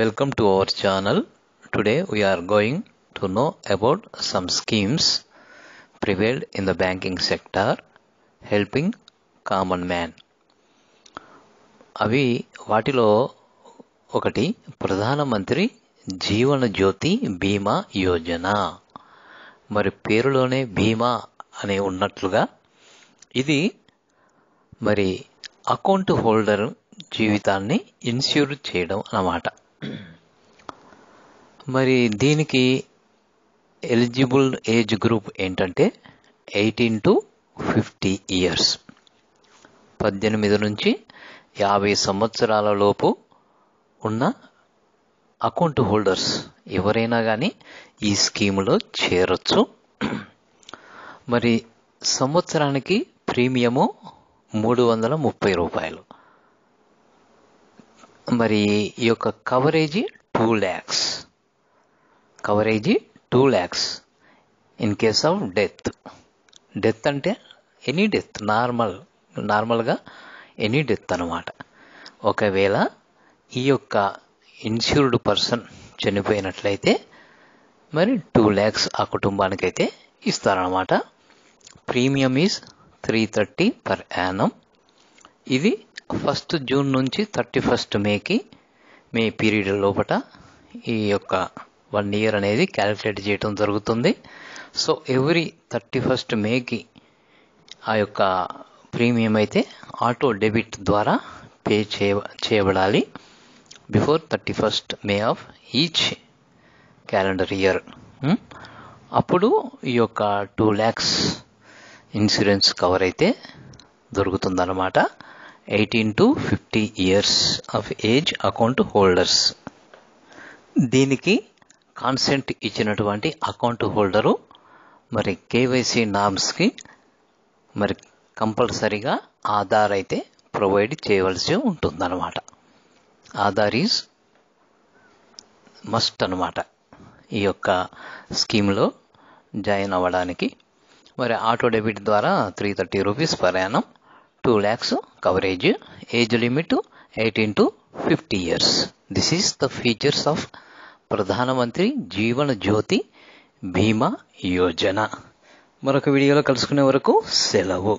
Welcome to our channel today we're going to know about some schemes prevailed in the banking sector helping common man అవి వాటిలో ఒకటి ప్రధానమంత్రి జీవన జ్యోతి బీమా యోజన. మరి పేరులోనే బీమా అనే ఉన్నట్లుగా ఇది మరి అకౌంట్ హోల్డర్ జీవితాన్ని ఇన్సూర్ చేయడం అన్నమాట. మరి దీనికి ఎలిజిబుల్ ఏజ్ గ్రూప్ ఏంటంటే ఎయిటీన్ టు ఫిఫ్టీ ఇయర్స్ పద్దెనిమిది నుంచి యాభై సంవత్సరాల లోపు ఉన్న అకౌంట్ హోల్డర్స్ ఎవరైనా కానీ ఈ స్కీములో చేరొచ్చు. మరి సంవత్సరానికి ప్రీమియము మూడు వందల ముప్పై రూపాయలు. మరి ఈ యొక్క coverage two lakhs coverage two lakhs in case of death death అంటే ఎనీ డెత్ నార్మల్ నార్మల్గా ఎనీ డెత్ అనమాట ఒకవేళ ఈ యొక్క ఇన్సూర్డ్ పర్సన్ చనిపోయినట్లయితే మరి టూ ల్యాక్స్ ఆ కుటుంబానికైతే ఇస్తారనమాట premium is three thirty per annum ఇది ఫస్ట్ జూన్ నుంచి థర్టీ ఫస్ట్ మేకి మే పీరియడ్ లోపల ఈ యొక్క వన్ ఇయర్ అనేది క్యాలిక్యులేట్ చేయడం జరుగుతుంది. సో ఎవ్రీ థర్టీ ఫస్ట్ మేకి ఆ యొక్క ప్రీమియం అయితే ఆటో డెబిట్ ద్వారా పే చేయ చేయబడాలి. Before thirty first May of each calendar year. అప్పుడు ఈ యొక్క టూ ల్యాక్స్ ఇన్సూరెన్స్ కవర్ అయితే దొరుకుతుందన్నమాట. Eighteen to fifty years of age account holders దీనికి కాన్సెంట్ ఇచ్చినటువంటి అకౌంట్ హోల్డరు మరి కేవైసీ నామ్స్కి మరి కంపల్సరీగా ఆధార్ అయితే ప్రొవైడ్ చేయవలసి ఉంటుందన్నమాట. ఆధార్ ఈజ్ మస్ట్ అనమాట ఈ యొక్క స్కీమ్లో జాయిన్ అవ్వడానికి. మరి ఆటో డెబిట్ ద్వారా త్రీ థర్టీ రూపీస్ ప్రయాణం two lakhs coverage age limit eighteen to fifty years this is the features of Pradhanmantri Jeevan Jyoti బీమా యోజన మరొక వీడియోలో కలుసుకునే వరకు సెలవు.